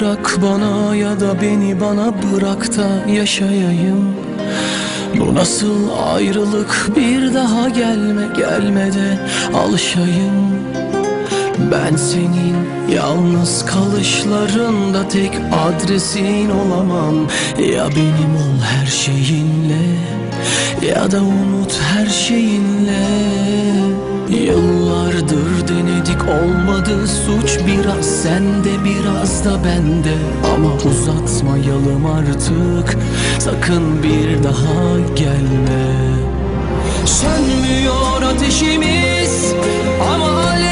bırak bana ya da beni bana bırak da yaşayayım. Bu nasıl ayrılık? Bir daha gelme gelme de alışayım. Ben senin yalnız kalışlarında tek adresin olamam. Ya benim ol her şeyinle ya da unut her şeyinle. Yıllardır olmadı suç biraz sende biraz da bende. Ama uzatmayalım artık sakın bir daha gelme. Sönmüyor ateşimiz ama alev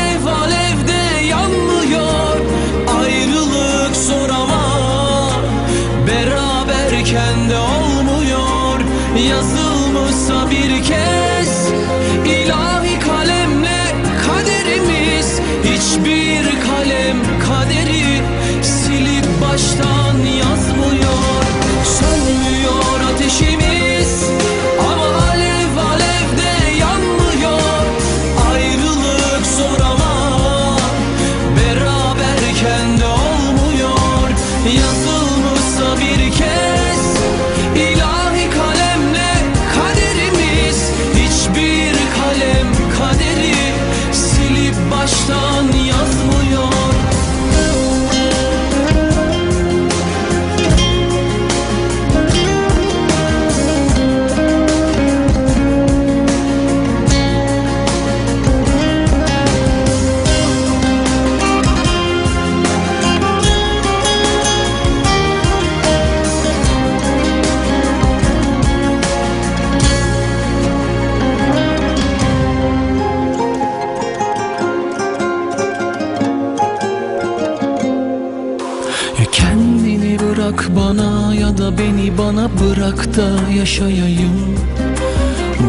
bırak bana ya da beni bana bırak da yaşayayım.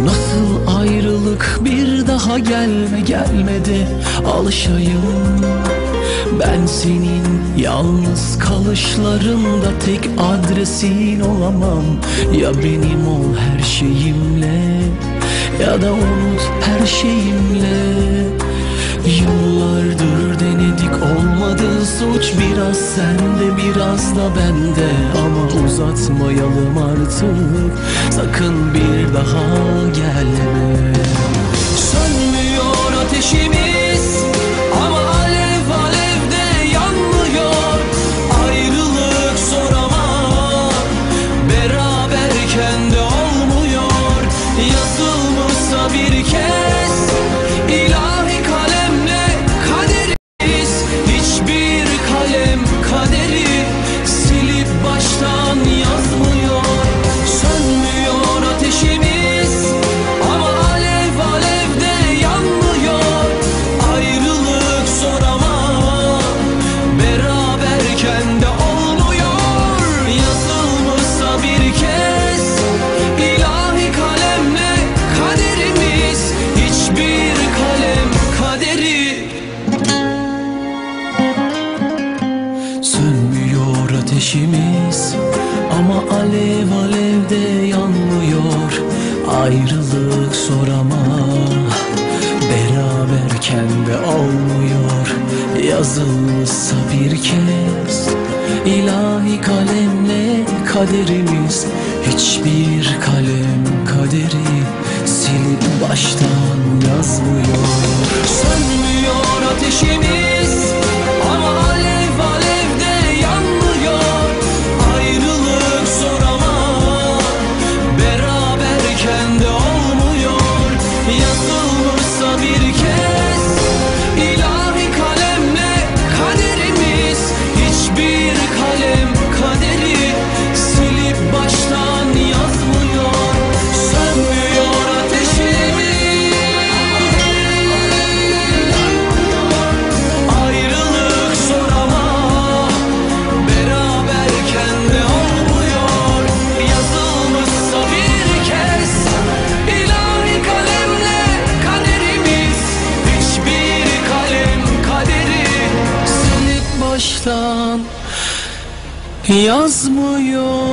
Nasıl ayrılık bir daha gelme gelmedi alışayım. Ben senin yalnız kalışlarında tek adresin olamam. Ya benim ol her şeyimle ya da unut her şeyimle. Yıllardır suç biraz sende biraz da bende. Ama uzatmayalım artık. Sakın bir daha gelme ateşimiz. Ama alev alevde yanmıyor. Ayrılık zor ama beraberken de olmuyor. Yazılmışsa bir kez ilahi kalemle kaderimiz. Hiçbir kalem kaderi silip baştan insan yazmıyor.